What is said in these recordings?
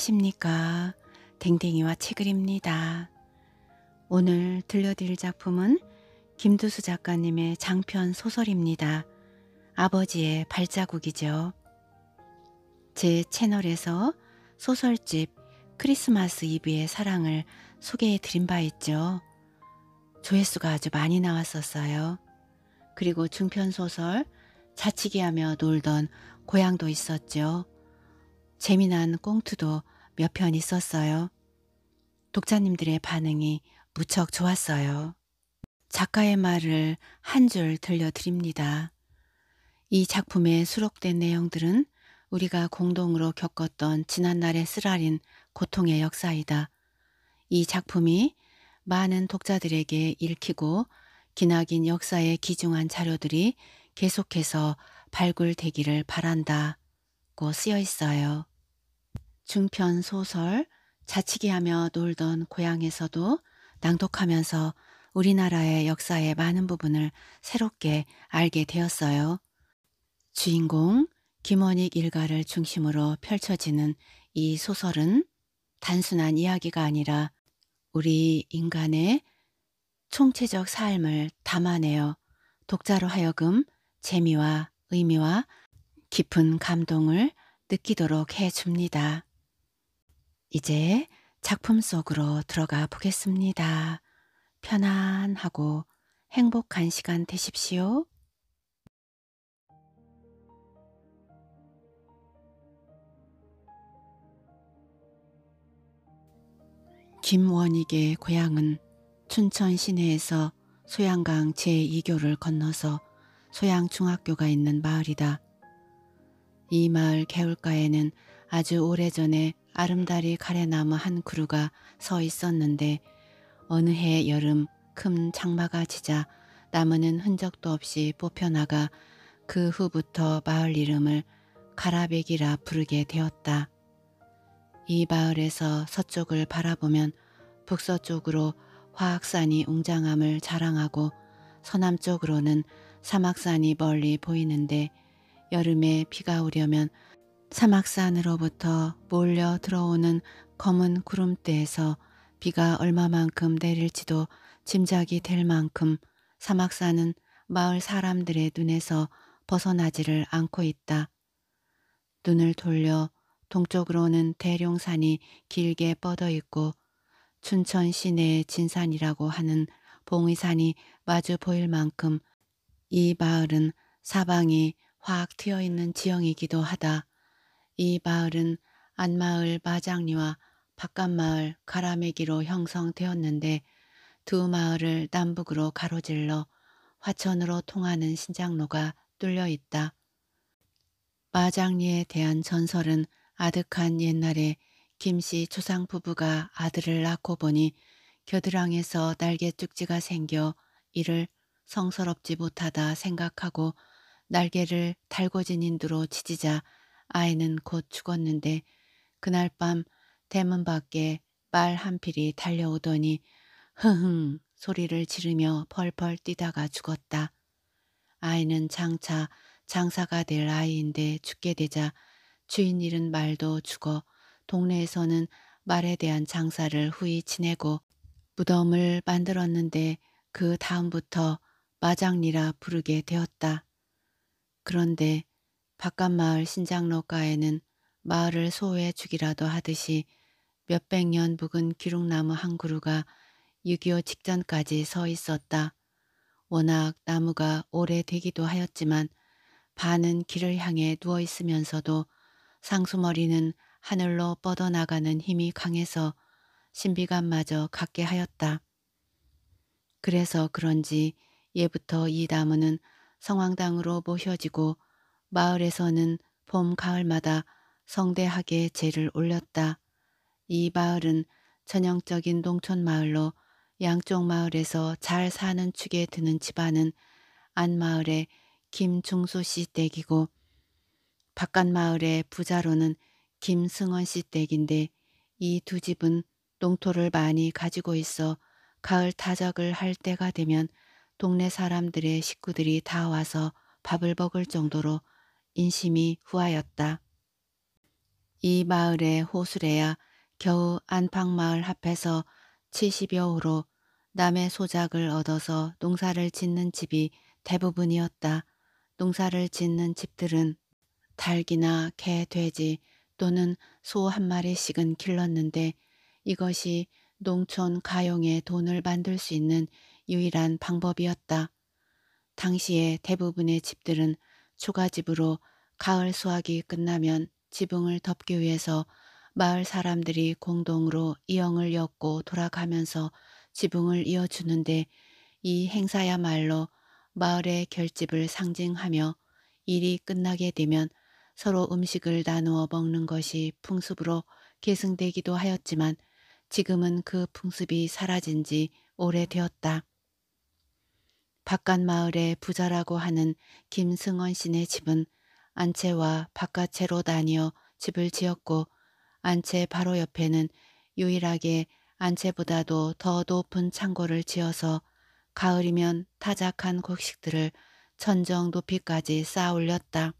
안녕하십니까. 댕댕이와 책을입니다. 오늘 들려드릴 작품은 김두수 작가님의 장편 소설입니다. 아버지의 발자국이죠. 제 채널에서 소설집 크리스마스 이브의 사랑을 소개해 드린 바 있죠. 조회수가 아주 많이 나왔었어요. 그리고 중편소설 자치기하며 놀던 고향도 있었죠. 재미난 꽁투도 몇 편 있었어요. 독자님들의 반응이 무척 좋았어요. 작가의 말을 한 줄 들려드립니다. 이 작품에 수록된 내용들은 우리가 공동으로 겪었던 지난날의 쓰라린 고통의 역사이다. 이 작품이 많은 독자들에게 읽히고 기나긴 역사에 기중한 자료들이 계속해서 발굴되기를 바란다고 쓰여 있어요. 중편 소설 자치기 하며 놀던 고향에서도 낭독하면서 우리나라의 역사의 많은 부분을 새롭게 알게 되었어요. 주인공 김원익 일가를 중심으로 펼쳐지는 이 소설은 단순한 이야기가 아니라 우리 인간의 총체적 삶을 담아내어 독자로 하여금 재미와 의미와 깊은 감동을 느끼도록 해줍니다. 이제 작품 속으로 들어가 보겠습니다. 편안하고 행복한 시간 되십시오. 김원익의 고향은 춘천 시내에서 소양강 제2교를 건너서 소양중학교가 있는 마을이다. 이 마을 개울가에는 아주 오래전에 아름다리 가래나무 한 그루가 서 있었는데 어느 해 여름 큰 장마가 지자 나무는 흔적도 없이 뽑혀나가 그 후부터 마을 이름을 가라백이라 부르게 되었다. 이 마을에서 서쪽을 바라보면 북서쪽으로 화학산이 웅장함을 자랑하고 서남쪽으로는 사막산이 멀리 보이는데 여름에 비가 오려면 사막산으로부터 몰려 들어오는 검은 구름대에서 비가 얼마만큼 내릴지도 짐작이 될 만큼 사막산은 마을 사람들의 눈에서 벗어나지를 않고 있다. 눈을 돌려 동쪽으로는 대룡산이 길게 뻗어 있고 춘천 시내의 진산이라고 하는 봉의산이 마주 보일 만큼 이 마을은 사방이 확 트여 있는 지형이기도 하다. 이 마을은 안마을 마장리와 바깥마을 가라매기로 형성되었는데 두 마을을 남북으로 가로질러 화천으로 통하는 신장로가 뚫려 있다. 마장리에 대한 전설은 아득한 옛날에 김씨 조상 부부가 아들을 낳고 보니 겨드랑이에서 날개 쭉지가 생겨 이를 성스럽지 못하다 생각하고 날개를 달궈진 인두로 지지자 아이는 곧 죽었는데 그날 밤 대문 밖에 말 한 필이 달려오더니 흥흥 소리를 지르며 펄펄 뛰다가 죽었다. 아이는 장차 장사가 될 아이인데 죽게 되자 주인 잃은 말도 죽어 동네에서는 말에 대한 장사를 후이 지내고 무덤을 만들었는데 그 다음부터 마장리라 부르게 되었다. 그런데 바깥 마을 신장로가에는 마을을 소외 주기라도 하듯이 몇백 년 묵은 기룩나무 한 그루가 6.25 직전까지 서 있었다. 워낙 나무가 오래되기도 하였지만 반은 길을 향해 누워 있으면서도 상수머리는 하늘로 뻗어나가는 힘이 강해서 신비감마저 갖게 하였다. 그래서 그런지 예부터 이 나무는 성황당으로 모셔지고 마을에서는 봄, 가을마다 성대하게 제를 올렸다. 이 마을은 전형적인 농촌 마을로 양쪽 마을에서 잘 사는 축에 드는 집안은 안마을의 김중수 씨 댁이고 바깥 마을의 부자로는 김승원 씨 댁인데 이 두 집은 농토를 많이 가지고 있어 가을 타작을 할 때가 되면 동네 사람들의 식구들이 다 와서 밥을 먹을 정도로 인심이 후하였다. 이 마을의 호수래야 겨우 안팎마을 합해서 70여 호로 남의 소작을 얻어서 농사를 짓는 집이 대부분이었다. 농사를 짓는 집들은 닭이나 개, 돼지 또는 소 한 마리씩은 길렀는데 이것이 농촌 가용의 돈을 만들 수 있는 유일한 방법이었다. 당시에 대부분의 집들은 초가집으로 가을 수확이 끝나면 지붕을 덮기 위해서 마을 사람들이 공동으로 이영을 엮고 돌아가면서 지붕을 이어주는데 이 행사야말로 마을의 결집을 상징하며 일이 끝나게 되면 서로 음식을 나누어 먹는 것이 풍습으로 계승되기도 하였지만 지금은 그 풍습이 사라진 지 오래되었다. 바깥 마을의 부자라고 하는 김승원 씨네 집은 안채와 바깥채로 나뉘어 집을 지었고 안채 바로 옆에는 유일하게 안채보다도 더 높은 창고를 지어서 가을이면 타작한 곡식들을 천정 높이까지 쌓아 올렸다.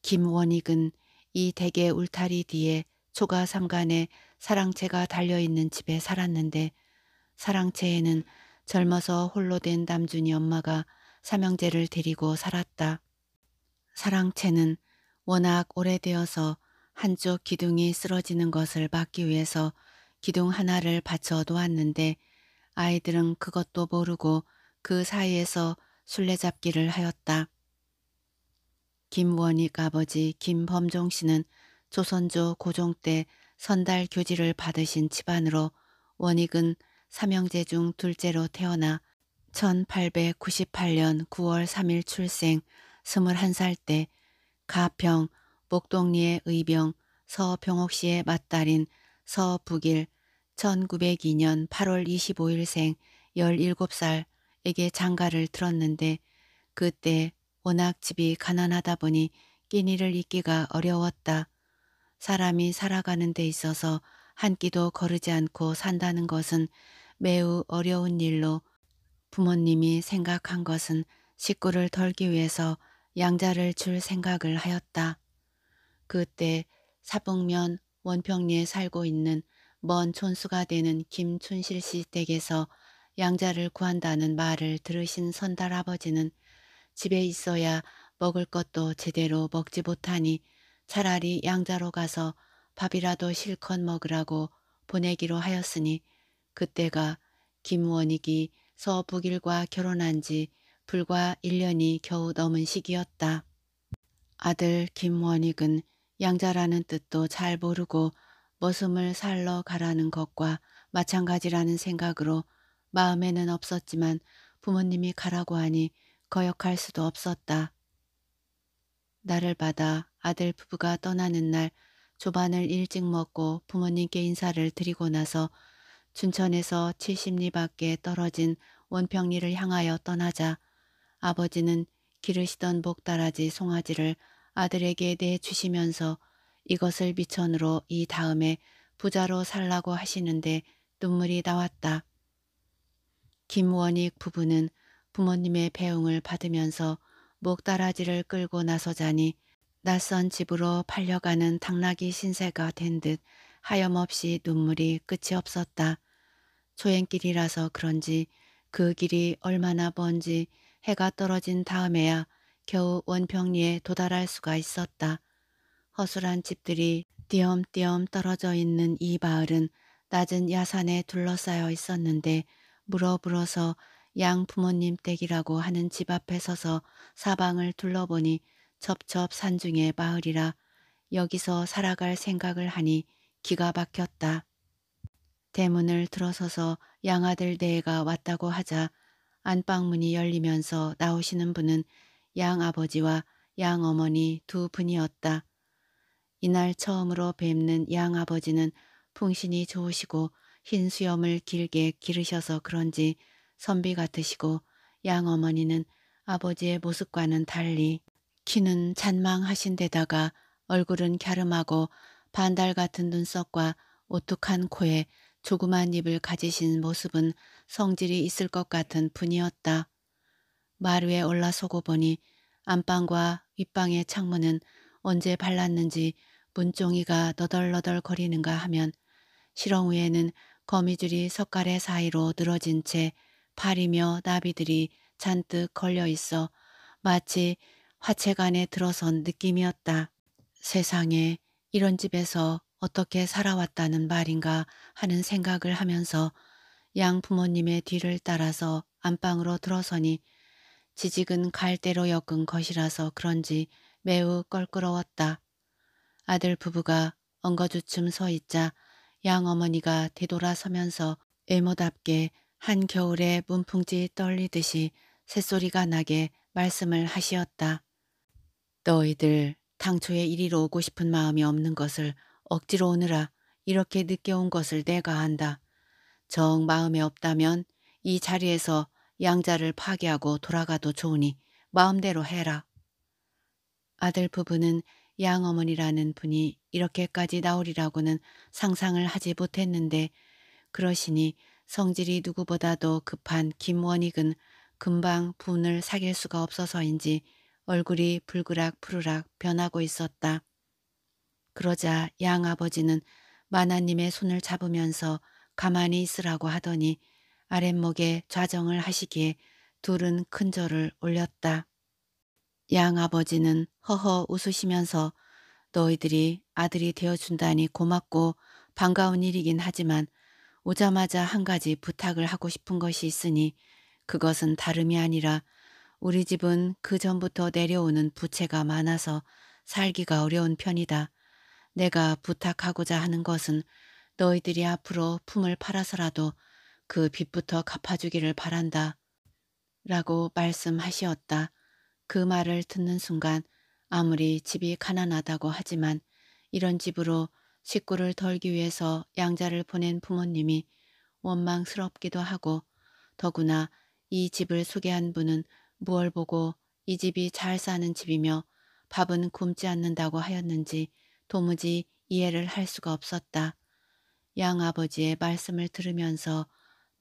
김원익은 이 대게 울타리 뒤에 초가 삼간에 사랑채가 달려있는 집에 살았는데 사랑채에는 젊어서 홀로 된 남준이 엄마가 삼형제를 데리고 살았다. 사랑채는 워낙 오래되어서 한쪽 기둥이 쓰러지는 것을 막기 위해서 기둥 하나를 받쳐 놓았는데 아이들은 그것도 모르고 그 사이에서 술래잡기를 하였다. 김원익 아버지 김범종 씨는 조선조 고종 때 선달 교지를 받으신 집안으로 원익은 삼형제 중 둘째로 태어나 1898년 9월 3일 출생 21살 때 가평 목동리의 의병 서병옥 씨의 맏딸인 서북일 1902년 8월 25일생 17살에게 장가를 들었는데 그때 워낙 집이 가난하다 보니 끼니를 잊기가 어려웠다. 사람이 살아가는 데 있어서 한 끼도 거르지 않고 산다는 것은 매우 어려운 일로 부모님이 생각한 것은 식구를 덜기 위해서 양자를 줄 생각을 하였다. 그때 사북면 원평리에 살고 있는 먼 촌수가 되는 김춘실 씨 댁에서 양자를 구한다는 말을 들으신 선달 아버지는 집에 있어야 먹을 것도 제대로 먹지 못하니 차라리 양자로 가서 밥이라도 실컷 먹으라고 보내기로 하였으니 그때가 김원익이 서북일과 결혼한 지 불과 1년이 겨우 넘은 시기였다. 아들 김원익은 양자라는 뜻도 잘 모르고 머슴을 살러 가라는 것과 마찬가지라는 생각으로 마음에는 없었지만 부모님이 가라고 하니 거역할 수도 없었다. 나를 받아 아들 부부가 떠나는 날 조반을 일찍 먹고 부모님께 인사를 드리고 나서 춘천에서 70리 밖에 떨어진 원평리를 향하여 떠나자 아버지는 기르시던 목다라지 송아지를 아들에게 내주시면서 이것을 미천으로 이 다음에 부자로 살라고 하시는데 눈물이 나왔다. 김원익 부부는 부모님의 배웅을 받으면서 목다라지를 끌고 나서자니 낯선 집으로 팔려가는 당나귀 신세가 된 듯 하염없이 눈물이 끝이 없었다. 초행길이라서 그런지 그 길이 얼마나 먼지 해가 떨어진 다음에야 겨우 원평리에 도달할 수가 있었다. 허술한 집들이 띄엄띄엄 떨어져 있는 이 마을은 낮은 야산에 둘러싸여 있었는데 물어불어서 양 부모님 댁이라고 하는 집 앞에 서서 사방을 둘러보니 첩첩 산중의 마을이라 여기서 살아갈 생각을 하니 기가 막혔다. 대문을 들어서서 양아들 네가 왔다고 하자 안방문이 열리면서 나오시는 분은 양아버지와 양어머니 두 분이었다. 이날 처음으로 뵙는 양아버지는 풍신이 좋으시고 흰 수염을 길게 기르셔서 그런지 선비 같으시고 양어머니는 아버지의 모습과는 달리 키는 잔망하신 데다가 얼굴은 갸름하고 반달 같은 눈썹과 오뚝한 코에 조그만 입을 가지신 모습은 성질이 있을 것 같은 분이었다. 마루에 올라서고 보니 안방과 윗방의 창문은 언제 발랐는지 문종이가 너덜너덜 거리는가 하면 시렁 위에는 거미줄이 석가래 사이로 늘어진 채 파리며 나비들이 잔뜩 걸려 있어 마치 화채간에 들어선 느낌이었다. 세상에 이런 집에서 어떻게 살아왔다는 말인가 하는 생각을 하면서 양 부모님의 뒤를 따라서 안방으로 들어서니 지직은 갈대로 엮은 것이라서 그런지 매우 껄끄러웠다. 아들 부부가 엉거주춤 서 있자 양 어머니가 되돌아서면서 애모답게 한겨울에 문풍지 떨리듯이 새소리가 나게 말씀을 하시었다. 너희들 당초에 이리로 오고 싶은 마음이 없는 것을 억지로 오느라 이렇게 늦게 온 것을 내가 안다. 정 마음에 없다면 이 자리에서 양자를 파괴하고 돌아가도 좋으니 마음대로 해라. 아들 부부는 양어머니라는 분이 이렇게까지 나오리라고는 상상을 하지 못했는데 그러시니 성질이 누구보다도 급한 김원익은 금방 분을 사귈 수가 없어서인지 얼굴이 불그락 푸르락 변하고 있었다. 그러자 양 아버지는 마나님의 손을 잡으면서 가만히 있으라고 하더니 아랫목에 좌정을 하시기에 둘은 큰 절을 올렸다. 양 아버지는 허허 웃으시면서 너희들이 아들이 되어준다니 고맙고 반가운 일이긴 하지만 오자마자 한 가지 부탁을 하고 싶은 것이 있으니 그것은 다름이 아니라 우리 집은 그 전부터 내려오는 부채가 많아서 살기가 어려운 편이다. 내가 부탁하고자 하는 것은 너희들이 앞으로 품을 팔아서라도 그 빚부터 갚아주기를 바란다. 라고 말씀하시었다. 그 말을 듣는 순간 아무리 집이 가난하다고 하지만 이런 집으로 식구를 덜기 위해서 양자를 보낸 부모님이 원망스럽기도 하고 더구나 이 집을 소개한 분은 무얼 보고 이 집이 잘 사는 집이며 밥은 굶지 않는다고 하였는지 도무지 이해를 할 수가 없었다. 양 아버지의 말씀을 들으면서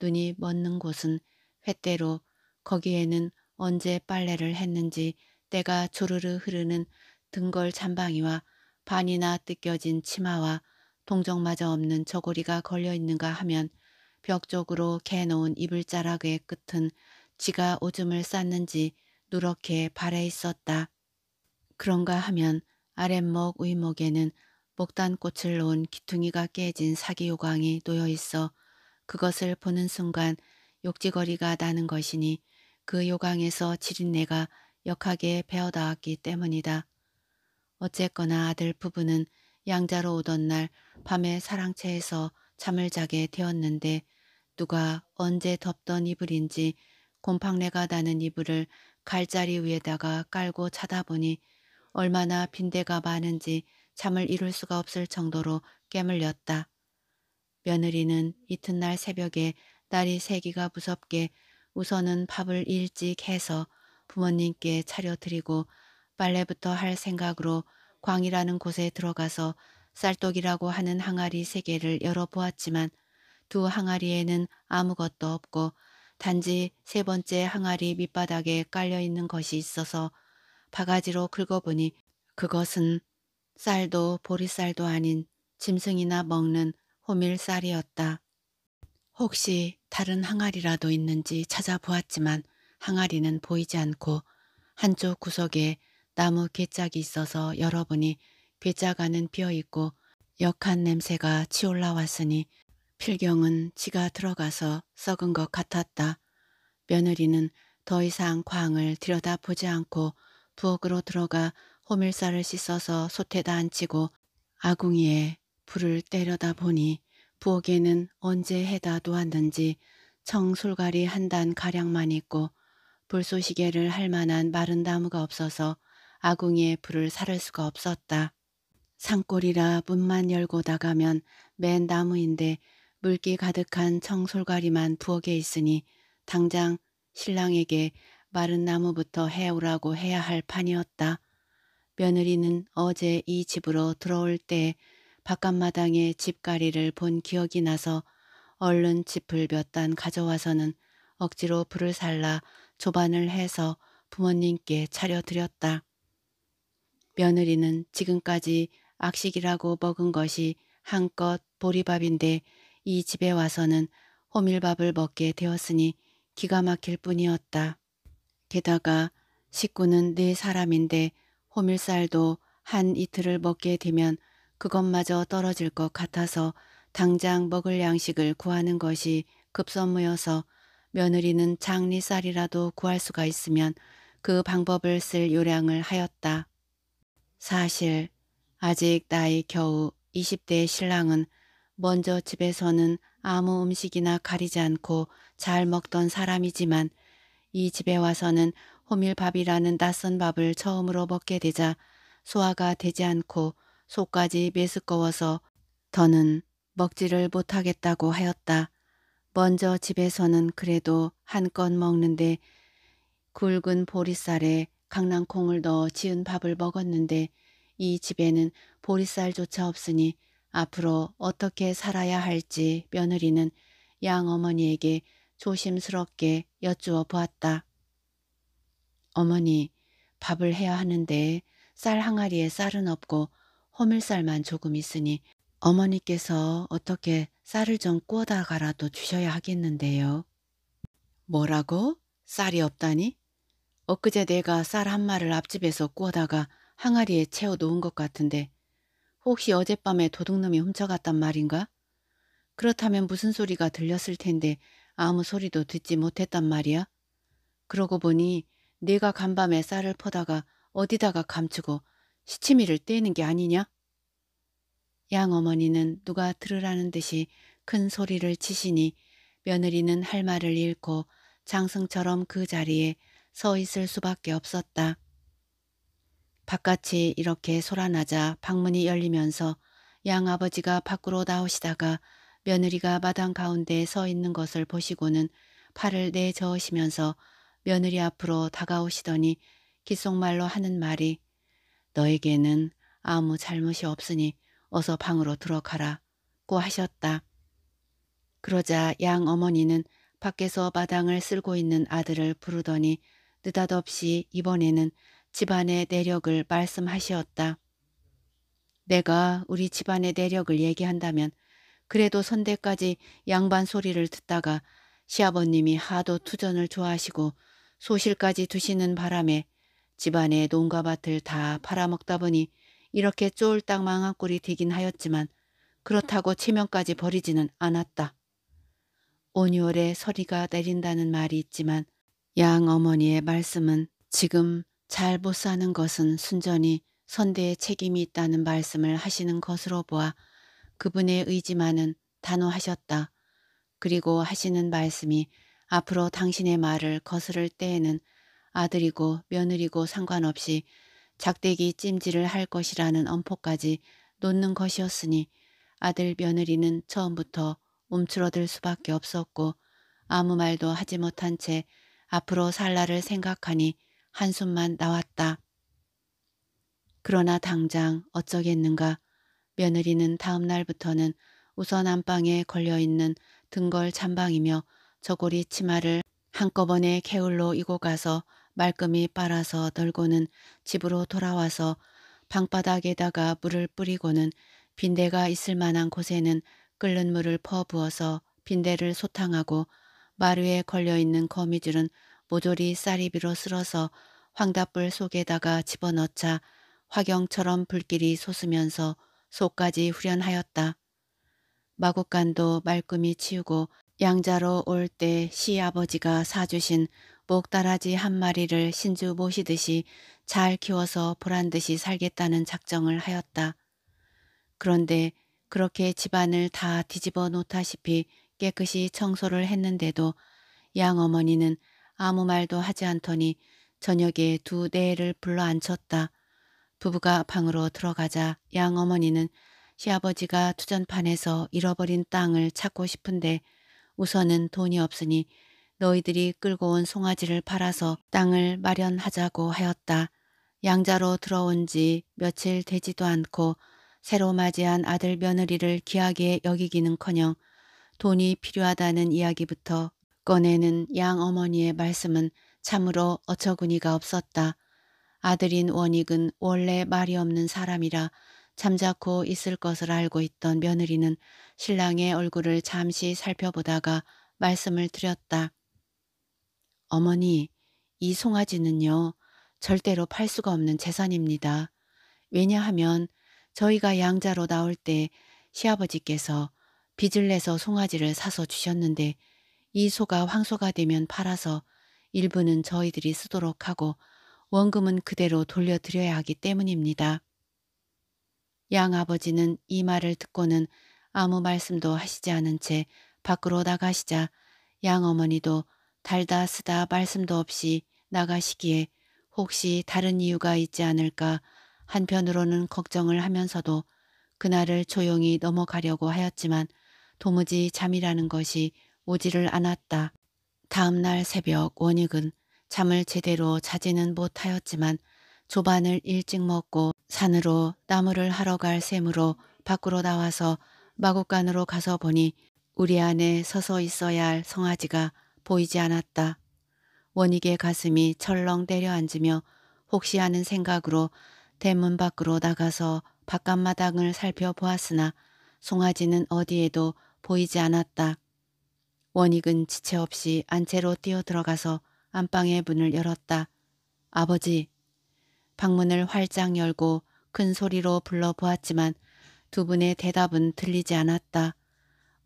눈이 멎는 곳은 횟대로 거기에는 언제 빨래를 했는지 때가 조르르 흐르는 등걸 잠방이와 반이나 뜯겨진 치마와 동정마저 없는 저고리가 걸려 있는가 하면 벽 쪽으로 개놓은 이불자락의 끝은 지가 오줌을 쌌는지 누렇게 발해 있었다. 그런가 하면 아랫목 위목에는 목단꽃을 놓은 기퉁이가 깨진 사기 요광이 놓여 있어 그것을 보는 순간 욕지거리가 나는 것이니 그 요강에서 지린 내가 역하게 배어닿았기 때문이다. 어쨌거나 아들 부부는 양자로 오던 날 밤에 사랑채에서 잠을 자게 되었는데 누가 언제 덮던 이불인지 곰팡내가 나는 이불을 갈자리 위에다가 깔고 자다 보니 얼마나 빈대가 많은지 잠을 이룰 수가 없을 정도로 깨물렸다. 며느리는 이튿날 새벽에 딸이 새기가 무섭게 우선은 밥을 일찍 해서 부모님께 차려드리고 빨래부터 할 생각으로 광이라는 곳에 들어가서 쌀떡이라고 하는 항아리 세 개를 열어보았지만 두 항아리에는 아무것도 없고 단지 세 번째 항아리 밑바닥에 깔려있는 것이 있어서 바가지로 긁어보니 그것은 쌀도 보리쌀도 아닌 짐승이나 먹는 호밀쌀이었다. 혹시 다른 항아리라도 있는지 찾아보았지만 항아리는 보이지 않고 한쪽 구석에 나무 괴짝이 있어서 열어보니 괴짝 안은 비어있고 역한 냄새가 치올라왔으니 필경은 지가 들어가서 썩은 것 같았다. 며느리는 더 이상 광을 들여다보지 않고 부엌으로 들어가 호밀쌀을 씻어서 솥에다 앉히고 아궁이에 불을 때려다 보니 부엌에는 언제 해다 놓았는지 청술가리 한 단 가량만 있고 불쏘시개를 할 만한 마른 나무가 없어서 아궁이에 불을 사를 수가 없었다. 산골이라 문만 열고 나가면 맨 나무인데 물기 가득한 청솔가리만 부엌에 있으니 당장 신랑에게 마른 나무부터 해오라고 해야 할 판이었다. 며느리는 어제 이 집으로 들어올 때 바깥마당에 집가리를 본 기억이 나서 얼른 짚을 몇 단 가져와서는 억지로 불을 살라 조반을 해서 부모님께 차려드렸다. 며느리는 지금까지 악식이라고 먹은 것이 한껏 보리밥인데 이 집에 와서는 호밀밥을 먹게 되었으니 기가 막힐 뿐이었다. 게다가 식구는 네 사람인데 호밀쌀도 한 이틀을 먹게 되면 그것마저 떨어질 것 같아서 당장 먹을 양식을 구하는 것이 급선무여서 며느리는 장리쌀이라도 구할 수가 있으면 그 방법을 쓸 요량을 하였다. 사실 아직 나이 겨우 20대 신랑은 먼저 집에서는 아무 음식이나 가리지 않고 잘 먹던 사람이지만 이 집에 와서는 호밀밥이라는 낯선 밥을 처음으로 먹게 되자 소화가 되지 않고 속까지 메스꺼워서 더는 먹지를 못하겠다고 하였다. 먼저 집에서는 그래도 한껏 먹는데 굵은 보리쌀에 강낭콩을 넣어 지은 밥을 먹었는데 이 집에는 보리쌀조차 없으니 앞으로 어떻게 살아야 할지 며느리는 양어머니에게 조심스럽게 여쭈어 보았다. 어머니, 밥을 해야 하는데 쌀 항아리에 쌀은 없고 호밀쌀만 조금 있으니 어머니께서 어떻게 쌀을 좀 구워다가라도 주셔야 하겠는데요. 뭐라고? 쌀이 없다니? 엊그제 내가 쌀 한 마를 앞집에서 구워다가 항아리에 채워 놓은 것 같은데 혹시 어젯밤에 도둑놈이 훔쳐갔단 말인가? 그렇다면 무슨 소리가 들렸을 텐데 아무 소리도 듣지 못했단 말이야? 그러고 보니 내가 간밤에 쌀을 퍼다가 어디다가 감추고 시치미를 떼는 게 아니냐? 양 어머니는 누가 들으라는 듯이 큰 소리를 치시니 며느리는 할 말을 잃고 장승처럼 그 자리에 서 있을 수밖에 없었다. 바깥이 이렇게 소란하자 방문이 열리면서 양 아버지가 밖으로 나오시다가 며느리가 마당 가운데 서 있는 것을 보시고는 팔을 내저으시면서 며느리 앞으로 다가오시더니 귓속말로 하는 말이 너에게는 아무 잘못이 없으니 어서 방으로 들어가라 고 하셨다. 그러자 양 어머니는 밖에서 마당을 쓸고 있는 아들을 부르더니 느닷없이 이번에는 집안의 내력을 말씀하시었다. 내가 우리 집안의 내력을 얘기한다면 그래도 선대까지 양반 소리를 듣다가 시아버님이 하도 투전을 좋아하시고 소실까지 두시는 바람에 집안의 농가 밭을 다 팔아먹다 보니 이렇게 쫄딱 망한 꼴이 되긴 하였지만 그렇다고 체면까지 버리지는 않았다. 온유월에 서리가 내린다는 말이 있지만 양 어머니의 말씀은 지금 잘 못 사는 것은 순전히 선대의 책임이 있다는 말씀을 하시는 것으로 보아 그분의 의지만은 단호하셨다. 그리고 하시는 말씀이 앞으로 당신의 말을 거스를 때에는 아들이고 며느리고 상관없이 작대기 찜질을 할 것이라는 엄포까지 놓는 것이었으니 아들 며느리는 처음부터 움츠러들 수밖에 없었고 아무 말도 하지 못한 채 앞으로 살 날을 생각하니 한숨만 나왔다. 그러나 당장 어쩌겠는가 며느리는 다음 날부터는 우선 안방에 걸려있는 등걸 찬방이며 저고리 치마를 한꺼번에 게을로 이고 가서 말끔히 빨아서 널고는 집으로 돌아와서 방바닥에다가 물을 뿌리고는 빈대가 있을 만한 곳에는 끓는 물을 퍼부어서 빈대를 소탕하고 마루에 걸려있는 거미줄은 모조리 쌀이비로 쓸어서 황답불 속에다가 집어넣자 화경처럼 불길이 솟으면서 속까지 후련하였다. 마구간도 말끔히 치우고 양자로 올 때 시아버지가 사주신 목다라지 한 마리를 신주 모시듯이 잘 키워서 보란듯이 살겠다는 작정을 하였다. 그런데 그렇게 집안을 다 뒤집어 놓다시피 깨끗이 청소를 했는데도 양어머니는 아무 말도 하지 않더니 저녁에 두 내를 불러 앉혔다. 부부가 방으로 들어가자 양어머니는 시아버지가 투전판에서 잃어버린 땅을 찾고 싶은데 우선은 돈이 없으니 너희들이 끌고 온 송아지를 팔아서 땅을 마련하자고 하였다. 양자로 들어온 지 며칠 되지도 않고 새로 맞이한 아들 며느리를 귀하게 여기기는커녕 돈이 필요하다는 이야기부터 꺼내는 양 어머니의 말씀은 참으로 어처구니가 없었다. 아들인 원익은 원래 말이 없는 사람이라 잠자코 있을 것을 알고 있던 며느리는 신랑의 얼굴을 잠시 살펴보다가 말씀을 드렸다. 어머니, 이 송아지는요, 절대로 팔 수가 없는 재산입니다. 왜냐하면 저희가 양자로 나올 때 시아버지께서 빚을 내서 송아지를 사서 주셨는데 이 소가 황소가 되면 팔아서 일부는 저희들이 쓰도록 하고 원금은 그대로 돌려드려야 하기 때문입니다. 양 아버지는 이 말을 듣고는 아무 말씀도 하시지 않은 채 밖으로 나가시자 양 어머니도 달다 쓰다 말씀도 없이 나가시기에 혹시 다른 이유가 있지 않을까 한편으로는 걱정을 하면서도 그날을 조용히 넘어가려고 하였지만 도무지 잠이라는 것이 오지를 않았다. 다음 날 새벽 원익은 잠을 제대로 자지는 못하였지만 조반을 일찍 먹고 산으로 나무를 하러 갈 셈으로 밖으로 나와서 마구간으로 가서 보니 우리 안에 서서 있어야 할 성아지가 보이지 않았다. 원익의 가슴이 철렁 때려앉으며 혹시 하는 생각으로 대문 밖으로 나가서 바깥마당을 살펴보았으나 송아지는 어디에도 보이지 않았다. 원익은 지체 없이 안채로 뛰어들어가서 안방의 문을 열었다. 아버지. 방문을 활짝 열고 큰 소리로 불러보았지만 두 분의 대답은 들리지 않았다.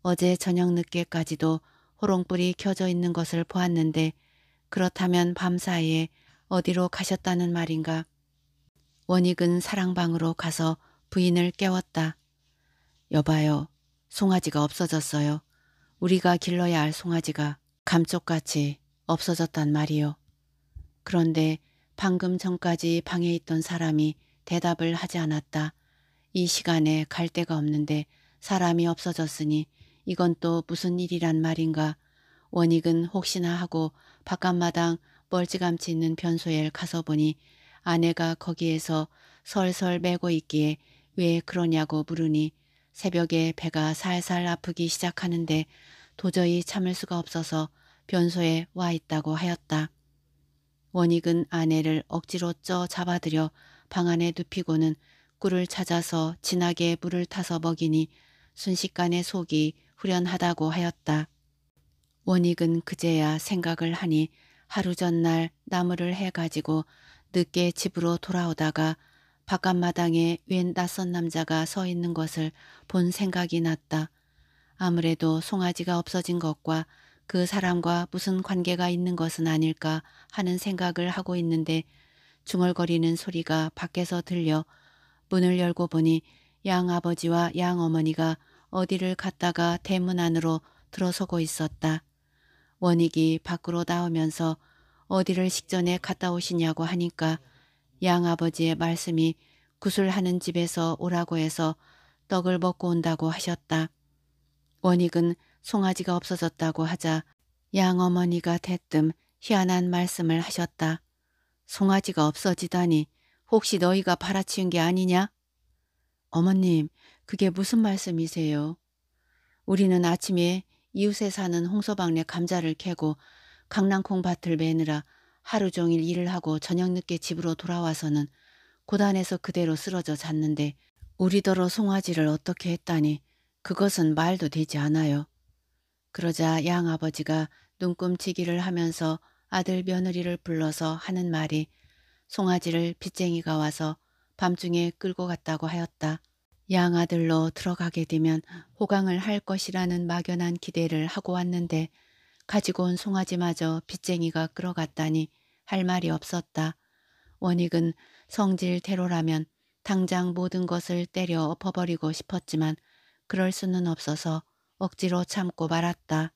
어제 저녁 늦게까지도 호롱불이 켜져 있는 것을 보았는데 그렇다면 밤사이에 어디로 가셨다는 말인가. 원익은 사랑방으로 가서 부인을 깨웠다. 여봐요. 송아지가 없어졌어요. 우리가 길러야 할 송아지가 감쪽같이 없어졌단 말이요. 그런데 방금 전까지 방에 있던 사람이 대답을 하지 않았다. 이 시간에 갈 데가 없는데 사람이 없어졌으니 이건 또 무슨 일이란 말인가. 원익은 혹시나 하고 바깥마당 멀찌감치 있는 변소에 가서 보니 아내가 거기에서 설설 매고 있기에 왜 그러냐고 물으니 새벽에 배가 살살 아프기 시작하는데 도저히 참을 수가 없어서 변소에 와 있다고 하였다. 원익은 아내를 억지로 쪄 잡아들여 방 안에 눕히고는 꿀을 찾아서 진하게 물을 타서 먹이니 순식간에 속이 후련하다고 하였다. 원익은 그제야 생각을 하니 하루 전날 나무를 해가지고 늦게 집으로 돌아오다가 바깥마당에 웬 낯선 남자가 서 있는 것을 본 생각이 났다. 아무래도 송아지가 없어진 것과 그 사람과 무슨 관계가 있는 것은 아닐까 하는 생각을 하고 있는데 중얼거리는 소리가 밖에서 들려 문을 열고 보니 양 아버지와 양 어머니가 어디를 갔다가 대문 안으로 들어서고 있었다. 원익이 밖으로 나오면서 어디를 식전에 갔다 오시냐고 하니까 양 아버지의 말씀이 구슬하는 집에서 오라고 해서 떡을 먹고 온다고 하셨다. 원익은 송아지가 없어졌다고 하자 양 어머니가 대뜸 희한한 말씀을 하셨다. 송아지가 없어지다니 혹시 너희가 팔아치운 게 아니냐? 어머님, 그게 무슨 말씀이세요? 우리는 아침에 이웃에 사는 홍서방네 감자를 캐고 강낭콩 밭을 매느라 하루 종일 일을 하고 저녁 늦게 집으로 돌아와서는 고단에서 그대로 쓰러져 잤는데 우리더러 송아지를 어떻게 했다니 그것은 말도 되지 않아요. 그러자 양 아버지가 눈금치기를 하면서 아들 며느리를 불러서 하는 말이 송아지를 빚쟁이가 와서 밤중에 끌고 갔다고 하였다. 양아들로 들어가게 되면 호강을 할 것이라는 막연한 기대를 하고 왔는데 가지고 온 송아지마저 빚쟁이가 끌어갔다니 할 말이 없었다. 원익은 성질대로라면 당장 모든 것을 때려 엎어버리고 싶었지만 그럴 수는 없어서 억지로 참고 말았다.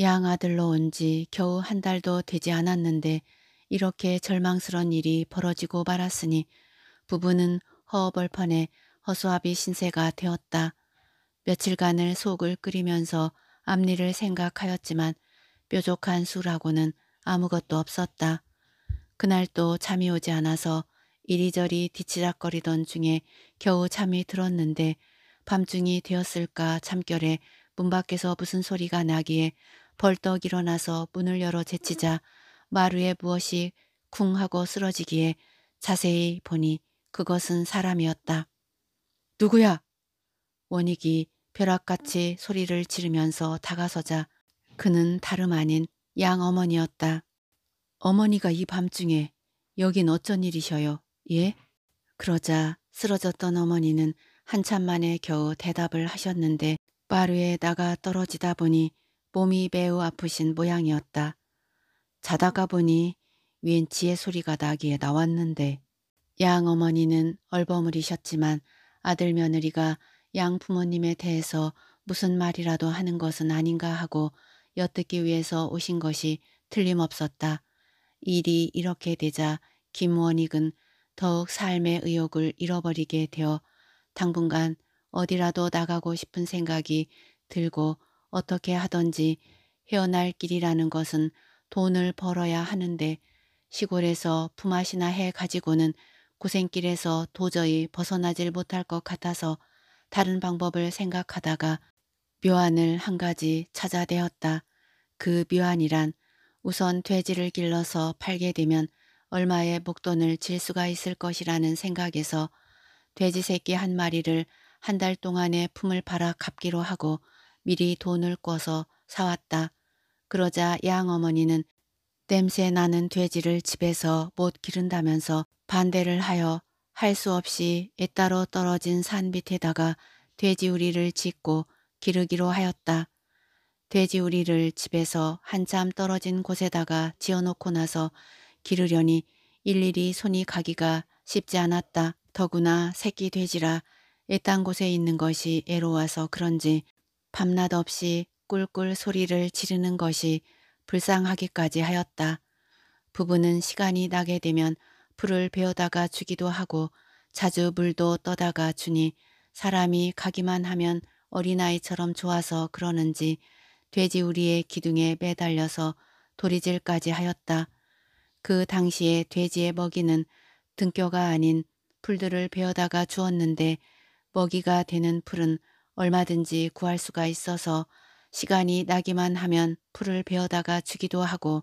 양아들로 온 지 겨우 한 달도 되지 않았는데 이렇게 절망스런 일이 벌어지고 말았으니 부부는 허벌판에 허수아비 신세가 되었다. 며칠간을 속을 끓이면서 앞니를 생각하였지만 뾰족한 수라고는 아무것도 없었다. 그날 또 잠이 오지 않아서 이리저리 뒤치락거리던 중에 겨우 잠이 들었는데 밤중이 되었을까 잠결에 문 밖에서 무슨 소리가 나기에 벌떡 일어나서 문을 열어 제치자 마루에 무엇이 쿵 하고 쓰러지기에 자세히 보니 그것은 사람이었다. 누구야? 원익이 벼락같이 소리를 지르면서 다가서자 그는 다름 아닌 양어머니였다. 어머니가 이 밤중에 여긴 어쩐 일이셔요? 예? 그러자 쓰러졌던 어머니는 한참 만에 겨우 대답을 하셨는데 마루에 나가 떨어지다 보니 몸이 매우 아프신 모양이었다. 자다가 보니 웬 지혜 소리가 나기에 나왔는데 양 어머니는 얼버무리셨지만 아들 며느리가 양 부모님에 대해서 무슨 말이라도 하는 것은 아닌가 하고 엿듣기 위해서 오신 것이 틀림없었다. 일이 이렇게 되자 김원익은 더욱 삶의 의욕을 잃어버리게 되어 당분간 어디라도 나가고 싶은 생각이 들고 어떻게 하던지 헤어날 길이라는 것은 돈을 벌어야 하는데 시골에서 품앗이나 해 가지고는 고생길에서 도저히 벗어나질 못할 것 같아서 다른 방법을 생각하다가 묘안을 한 가지 찾아대었다. 그 묘안이란 우선 돼지를 길러서 팔게 되면 얼마의 목돈을 질 수가 있을 것이라는 생각에서 돼지 새끼 한 마리를 한 달 동안에 품을 팔아 갚기로 하고 미리 돈을 꿔서 사왔다. 그러자 양 어머니는 냄새 나는 돼지를 집에서 못 기른다면서 반대를 하여 할 수 없이 애따로 떨어진 산 밑에다가 돼지우리를 짓고 기르기로 하였다. 돼지우리를 집에서 한참 떨어진 곳에다가 지어놓고 나서 기르려니 일일이 손이 가기가 쉽지 않았다. 더구나 새끼 돼지라 애딴 곳에 있는 것이 애로워서 그런지 밤낮 없이 꿀꿀 소리를 지르는 것이 불쌍하기까지 하였다. 부부는 시간이 나게 되면 풀을 베어다가 주기도 하고 자주 물도 떠다가 주니 사람이 가기만 하면 어린아이처럼 좋아서 그러는지 돼지우리의 기둥에 매달려서 도리질까지 하였다. 그 당시에 돼지의 먹이는 등뼈가 아닌 풀들을 베어다가 주었는데 먹이가 되는 풀은 얼마든지 구할 수가 있어서 시간이 나기만 하면 풀을 베어다가 주기도 하고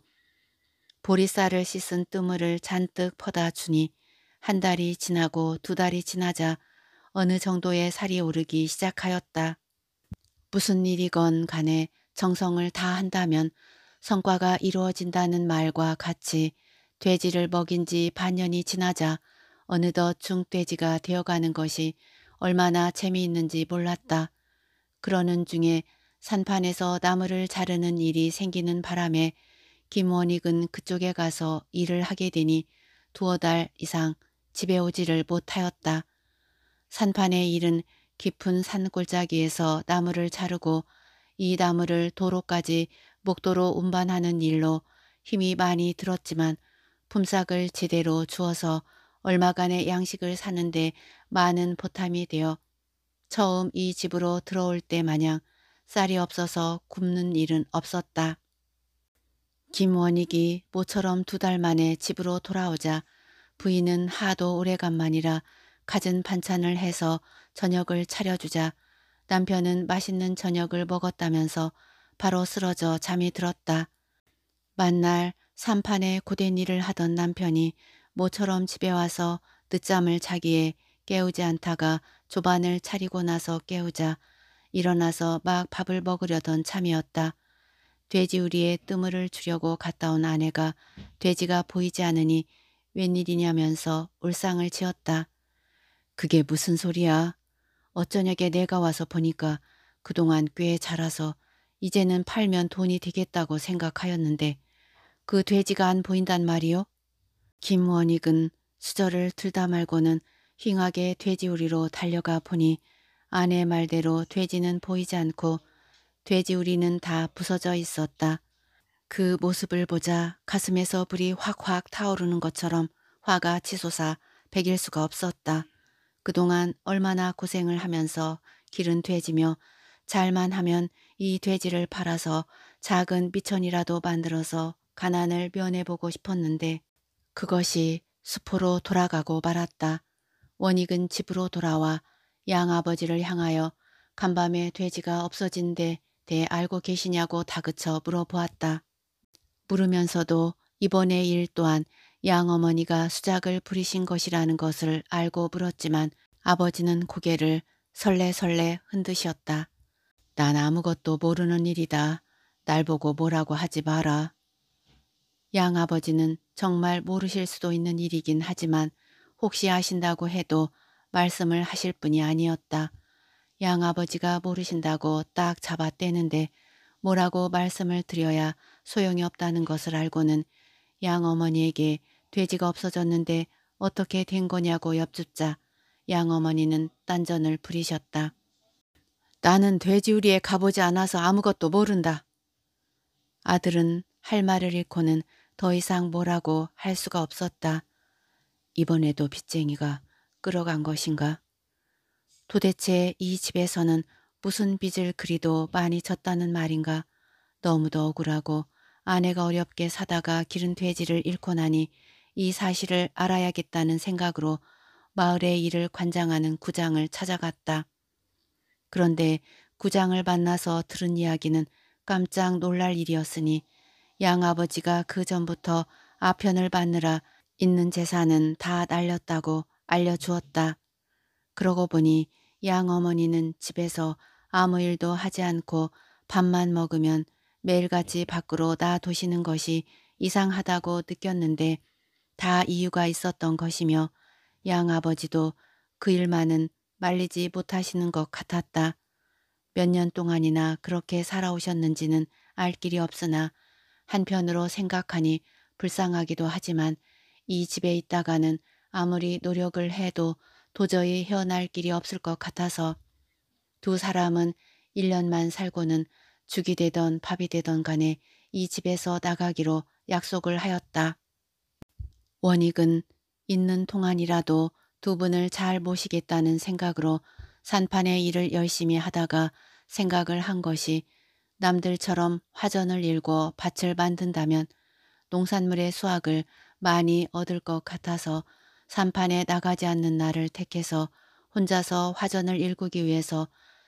보리쌀을 씻은 뜨물을 잔뜩 퍼다 주니 한 달이 지나고 두 달이 지나자 어느 정도의 살이 오르기 시작하였다. 무슨 일이건 간에 정성을 다한다면 성과가 이루어진다는 말과 같이 돼지를 먹인 지 반년이 지나자 어느덧 중돼지가 되어가는 것이 얼마나 재미있는지 몰랐다. 그러는 중에 산판에서 나무를 자르는 일이 생기는 바람에 김원익은 그쪽에 가서 일을 하게 되니 두어 달 이상 집에 오지를 못하였다. 산판의 일은 깊은 산골짜기에서 나무를 자르고 이 나무를 도로까지 목도로 운반하는 일로 힘이 많이 들었지만 품삯을 제대로 주어서 얼마간의 양식을 사는데 많은 보탬이 되어 처음 이 집으로 들어올 때 마냥 쌀이 없어서 굶는 일은 없었다. 김원익이 모처럼 두 달 만에 집으로 돌아오자 부인은 하도 오래간만이라 갖은 반찬을 해서 저녁을 차려주자 남편은 맛있는 저녁을 먹었다면서 바로 쓰러져 잠이 들었다. 만날 산판에 고된 일을 하던 남편이 모처럼 집에 와서 늦잠을 자기에 깨우지 않다가 조반을 차리고 나서 깨우자 일어나서 막 밥을 먹으려던 참이었다. 돼지우리에 뜨물을 주려고 갔다 온 아내가 돼지가 보이지 않으니 웬일이냐면서 울상을 지었다. 그게 무슨 소리야? 어쩌냐게 내가 와서 보니까 그동안 꽤 자라서 이제는 팔면 돈이 되겠다고 생각하였는데 그 돼지가 안 보인단 말이오? 김원익은 수저를 들다 말고는 휑하게 돼지우리로 달려가 보니 아내 말대로 돼지는 보이지 않고 돼지우리는 다 부서져 있었다. 그 모습을 보자 가슴에서 불이 확확 타오르는 것처럼 화가 치솟아 배길 수가 없었다. 그동안 얼마나 고생을 하면서 기른 돼지며 잘만 하면 이 돼지를 팔아서 작은 미천이라도 만들어서 가난을 면해보고 싶었는데 그것이 수포로 돌아가고 말았다. 원익은 집으로 돌아와 양아버지를 향하여 간밤에 돼지가 없어진 데 대해 알고 계시냐고 다그쳐 물어보았다. 물으면서도 이번의 일 또한 양어머니가 수작을 부리신 것이라는 것을 알고 물었지만 아버지는 고개를 설레설레 흔드셨다. 난 아무것도 모르는 일이다. 날 보고 뭐라고 하지 마라. 양아버지는 정말 모르실 수도 있는 일이긴 하지만 혹시 아신다고 해도 말씀을 하실 분이 아니었다. 양아버지가 모르신다고 딱 잡아떼는데 뭐라고 말씀을 드려야 소용이 없다는 것을 알고는 양어머니에게 돼지가 없어졌는데 어떻게 된 거냐고 엽줍자 양어머니는 딴전을 부리셨다. 나는 돼지우리에 가보지 않아서 아무것도 모른다. 아들은 할 말을 잃고는 더 이상 뭐라고 할 수가 없었다. 이번에도 빚쟁이가 끌어간 것인가? 도대체 이 집에서는 무슨 빚을 그리도 많이 졌다는 말인가? 너무도 억울하고 아내가 어렵게 사다가 기른 돼지를 잃고 나니 이 사실을 알아야겠다는 생각으로 마을의 일을 관장하는 구장을 찾아갔다. 그런데 구장을 만나서 들은 이야기는 깜짝 놀랄 일이었으니 양아버지가 그 전부터 아편을 받느라 있는 재산은 다 날렸다고 알려주었다. 그러고 보니 양어머니는 집에서 아무 일도 하지 않고 밥만 먹으면 매일같이 밖으로 놔두시는 것이 이상하다고 느꼈는데 다 이유가 있었던 것이며 양아버지도 그 일만은 말리지 못하시는 것 같았다. 몇 년 동안이나 그렇게 살아오셨는지는 알 길이 없으나 한편으로 생각하니 불쌍하기도 하지만 이 집에 있다가는 아무리 노력을 해도 도저히 헤어날 길이 없을 것 같아서 두 사람은 1년만 살고는 죽이 되던 밥이 되던 간에 이 집에서 나가기로 약속을 하였다. 원익은 있는 동안이라도 두 분을 잘 모시겠다는 생각으로 산판의 일을 열심히 하다가 생각을 한 것이 남들처럼 화전을 일고 밭을 만든다면 농산물의 수확을 많이 얻을 것 같아서 산판에 나가지 않는 날을 택해서 혼자서 화전을 일구기 위해서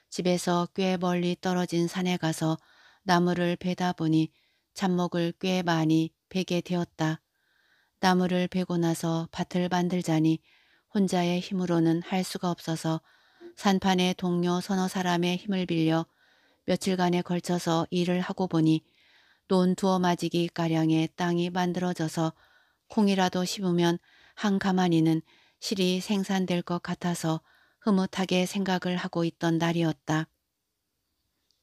집에서 꽤 멀리 떨어진 산에 가서 나무를 베다 보니 잡목을 꽤 많이 베게 되었다. 나무를 베고 나서 밭을 만들자니 혼자의 힘으로는 할 수가 없어서 산판의 동료 서너 사람의 힘을 빌려 며칠간에 걸쳐서 일을 하고 보니 논 두어 마지기 가량의 땅이 만들어져서 콩이라도 심으면 한 가마니는 실이 생산될 것 같아서 흐뭇하게 생각을 하고 있던 날이었다.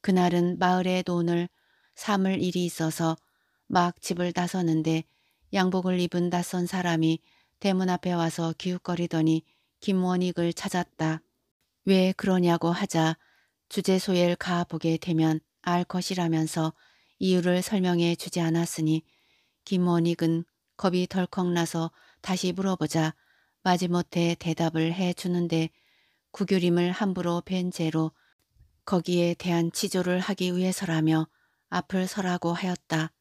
그날은 마을의 논을 삼을 일이 있어서 막 집을 나서는데 양복을 입은 낯선 사람이 대문 앞에 와서 기웃거리더니 김원익을 찾았다. 왜 그러냐고 하자 주제소에 가보게 되면 알 것이라면서 이유를 설명해 주지 않았으니 김원익은 겁이 덜컥 나서 다시 물어보자 마지못해 대답을 해 주는데 구규림을 함부로 벤 채로 거기에 대한 치조를 하기 위해서라며 앞을 서라고 하였다.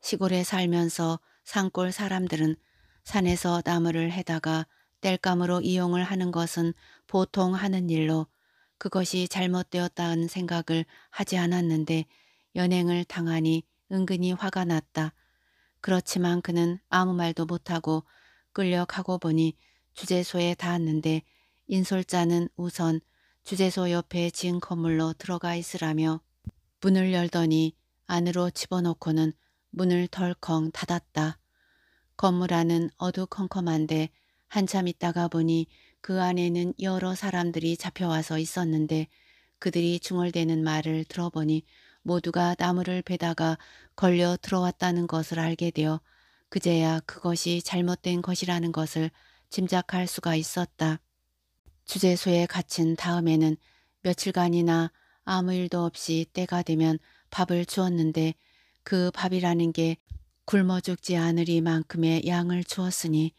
시골에 살면서 산골 사람들은 산에서 나무를 해다가 땔감으로 이용을 하는 것은 보통 하는 일로 그것이 잘못되었다는 생각을 하지 않았는데 연행을 당하니 은근히 화가 났다. 그렇지만 그는 아무 말도 못하고 끌려 가고 보니 주재소에 닿았는데 인솔자는 우선 주재소 옆에 지은 건물로 들어가 있으라며 문을 열더니 안으로 집어넣고는 문을 덜컹 닫았다. 건물 안은 어두컴컴한데 한참 있다가 보니 그 안에는 여러 사람들이 잡혀와서 있었는데 그들이 중얼대는 말을 들어보니 모두가 나무를 베다가 걸려 들어왔다는 것을 알게 되어 그제야 그것이 잘못된 것이라는 것을 짐작할 수가 있었다. 주재소에 갇힌 다음에는 며칠간이나 아무 일도 없이 때가 되면 밥을 주었는데 그 밥이라는 게 굶어 죽지 않으리만큼의 양을 주었으니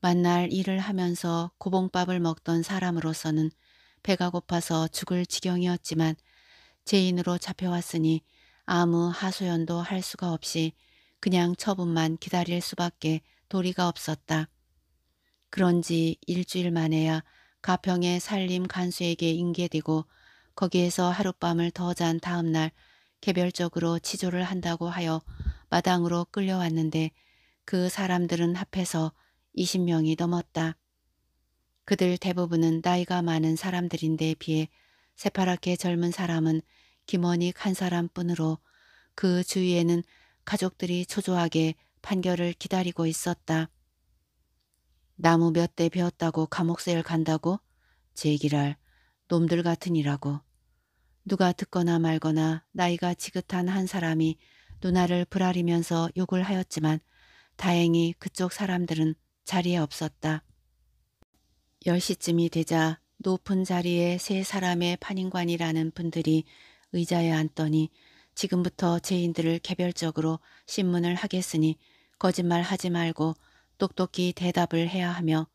만날 일을 하면서 고봉밥을 먹던 사람으로서는 배가 고파서 죽을 지경이었지만 죄인으로 잡혀왔으니 아무 하소연도 할 수가 없이 그냥 처분만 기다릴 수밖에 도리가 없었다. 그런지 일주일 만에야 가평의 살림 간수에게 인계되고 거기에서 하룻밤을 더 잔 다음날 개별적으로 치조를 한다고 하여 마당으로 끌려왔는데 그 사람들은 합해서 20명이 넘었다. 그들 대부분은 나이가 많은 사람들인데 비해 새파랗게 젊은 사람은 김원익 한 사람뿐으로 그 주위에는 가족들이 초조하게 판결을 기다리고 있었다. 나무 몇 대 베었다고 감옥세를 간다고? 제기랄 놈들 같으니라고. 누가 듣거나 말거나 나이가 지긋한 한 사람이 누나를 불아리면서 욕을 하였지만 다행히 그쪽 사람들은 자리에 없었다. 10시쯤이 되자 높은 자리에 세 사람의 판인관이라는 분들이 의자에 앉더니 지금부터 죄인들을 개별적으로 신문을 하겠으니 거짓말 하지 말고 똑똑히 대답을 해야 하며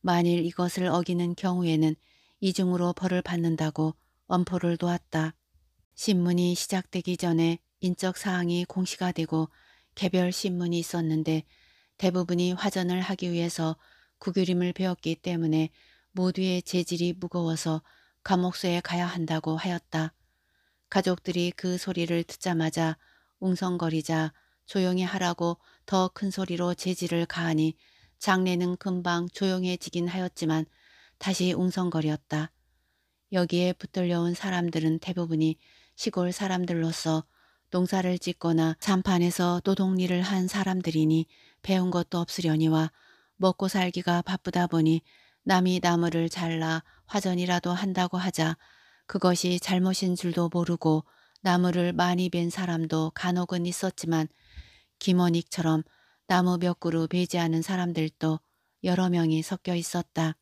만일 이것을 어기는 경우에는 이중으로 벌을 받는다고 엄포를 놓았다. 신문이 시작되기 전에 인적 사항이 공시가 되고 개별 신문이 있었는데 대부분이 화전을 하기 위해서 구규림을 배웠기 때문에 모두의 재질이 무거워서 감옥소에 가야 한다고 하였다. 가족들이 그 소리를 듣자마자 웅성거리자 조용히 하라고 더 큰 소리로 재질을 가하니 장례는 금방 조용해지긴 하였지만 다시 웅성거렸다. 여기에 붙들려온 사람들은 대부분이 시골 사람들로서 농사를 짓거나 잔판에서 노동일을 한 사람들이니 배운 것도 없으려니와 먹고 살기가 바쁘다 보니 남이 나무를 잘라 화전이라도 한다고 하자 그것이 잘못인 줄도 모르고 나무를 많이 벤 사람도 간혹은 있었지만 김원익처럼 나무 몇 그루 베지 않은 사람들도 여러 명이 섞여 있었다.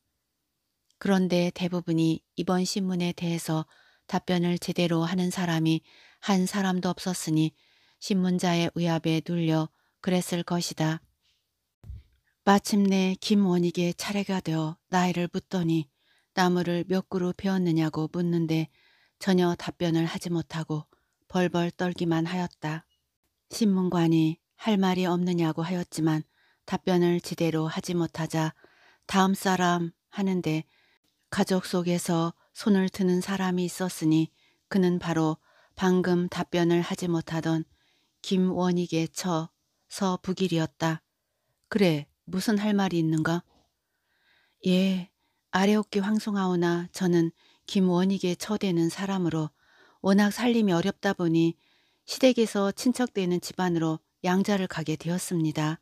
그런데 대부분이 이번 신문에 대해서 답변을 제대로 하는 사람이 한 사람도 없었으니 신문자의 의압에 눌려 그랬을 것이다. 마침내 김원익의 차례가 되어 나이를 묻더니 나무를 몇 그루 베었느냐고 묻는데 전혀 답변을 하지 못하고 벌벌 떨기만 하였다. 신문관이 할 말이 없느냐고 하였지만 답변을 제대로 하지 못하자 다음 사람 하는데 가족 속에서 손을 드는 사람이 있었으니 그는 바로 방금 답변을 하지 못하던 김원익의 처 서북일이었다. 그래 무슨 할 말이 있는가? 예, 아래옥기 황송하오나 저는 김원익의 처되는 사람으로 워낙 살림이 어렵다 보니 시댁에서 친척되는 집안으로 양자를 가게 되었습니다.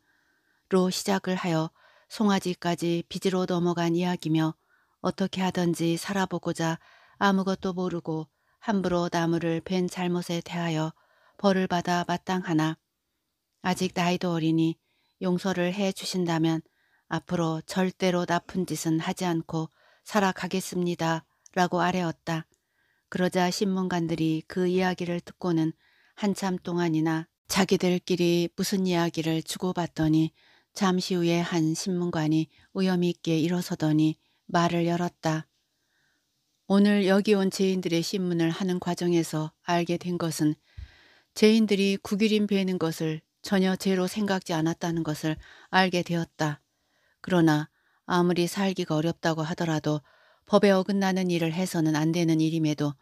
로 시작을 하여 송아지까지 빚으로 넘어간 이야기며 어떻게 하든지 살아보고자 아무것도 모르고 함부로 나무를 벤 잘못에 대하여 벌을 받아 마땅하나 아직 나이도 어리니 용서를 해 주신다면 앞으로 절대로 나쁜 짓은 하지 않고 살아가겠습니다. 라고 아뢰었다. 그러자 신문관들이 그 이야기를 듣고는 한참 동안이나 자기들끼리 무슨 이야기를 주고받더니 잠시 후에 한 신문관이 위험 있게 일어서더니 말을 열었다. 오늘 여기 온 죄인들의 신문을 하는 과정에서 알게 된 것은 죄인들이 국유림 베는 것을 전혀 죄로 생각지 않았다는 것을 알게 되었다. 그러나 아무리 살기가 어렵다고 하더라도 법에 어긋나는 일을 해서는 안 되는 일임에도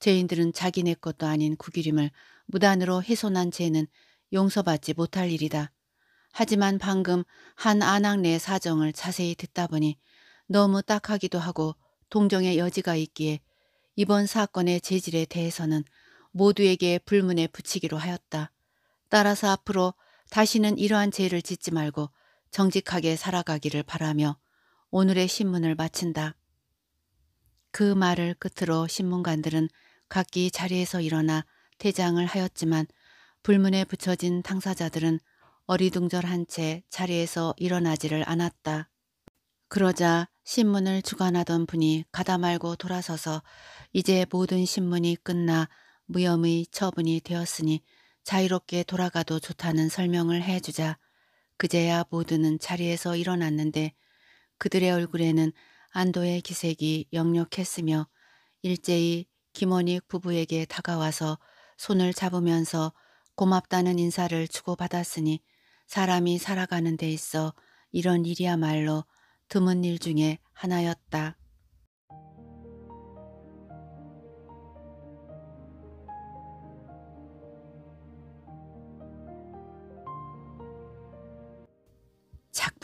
죄인들은 자기네 것도 아닌 국유림을 무단으로 훼손한 죄는 용서받지 못할 일이다. 하지만 방금 한 안악내 사정을 자세히 듣다 보니 너무 딱하기도 하고 동정의 여지가 있기에 이번 사건의 재질에 대해서는 모두에게 불문에 붙이기로 하였다. 따라서 앞으로 다시는 이러한 죄를 짓지 말고 정직하게 살아가기를 바라며 오늘의 신문을 마친다. 그 말을 끝으로 신문관들은 각기 자리에서 일어나 퇴장을 하였지만 불문에 붙여진 당사자들은 어리둥절한 채 자리에서 일어나지를 않았다. 그러자 신문을 주관하던 분이 가다 말고 돌아서서 이제 모든 신문이 끝나 무혐의 처분이 되었으니 자유롭게 돌아가도 좋다는 설명을 해주자 그제야 모두는 자리에서 일어났는데 그들의 얼굴에는 안도의 기색이 역력했으며 일제히 김원익 부부에게 다가와서 손을 잡으면서 고맙다는 인사를 주고받았으니 사람이 살아가는 데 있어 이런 일이야말로 드문 일 중에 하나였다.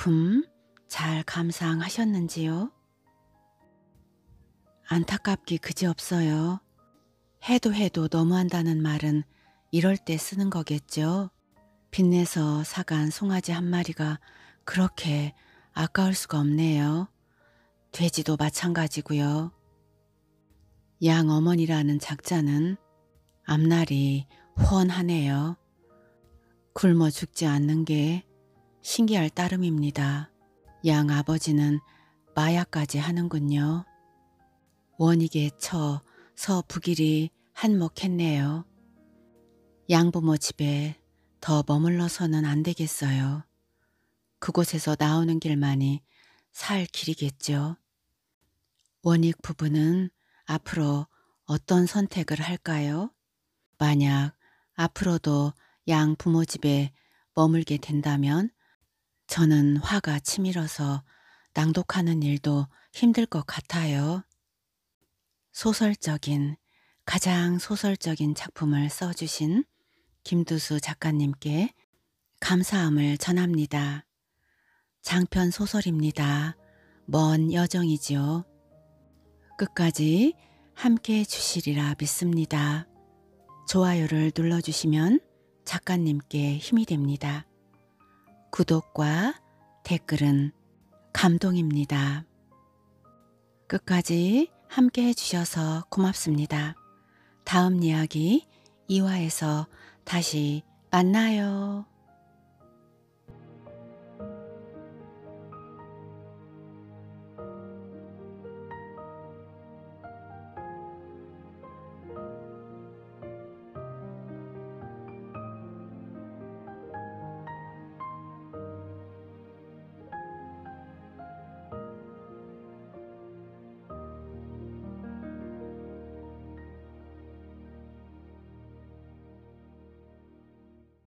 작품 잘 감상하셨는지요? 안타깝기 그지없어요. 해도 해도 너무한다는 말은 이럴 때 쓰는 거겠죠. 빚내서 사간 송아지 한 마리가 그렇게 아까울 수가 없네요. 돼지도 마찬가지고요. 양 어머니라는 작자는 앞날이 후원하네요. 굶어 죽지 않는 게 신기할 따름입니다. 양 아버지는 마약까지 하는군요. 원익에 처 서북일이 한몫했네요. 양부모 집에 더 머물러서는 안 되겠어요. 그곳에서 나오는 길만이 살 길이겠죠. 원익 부부는 앞으로 어떤 선택을 할까요? 만약 앞으로도 양 부모 집에 머물게 된다면 저는 화가 치밀어서 낭독하는 일도 힘들 것 같아요. 소설적인, 가장 소설적인 작품을 써주신 김두수 작가님께 감사함을 전합니다. 장편 소설입니다. 먼 여정이지요. 끝까지 함께 해주시리라 믿습니다. 좋아요를 눌러주시면 작가님께 힘이 됩니다. 구독과 댓글은 감동입니다. 끝까지 함께 해주셔서 고맙습니다. 다음 이야기 2화에서 다시 만나요.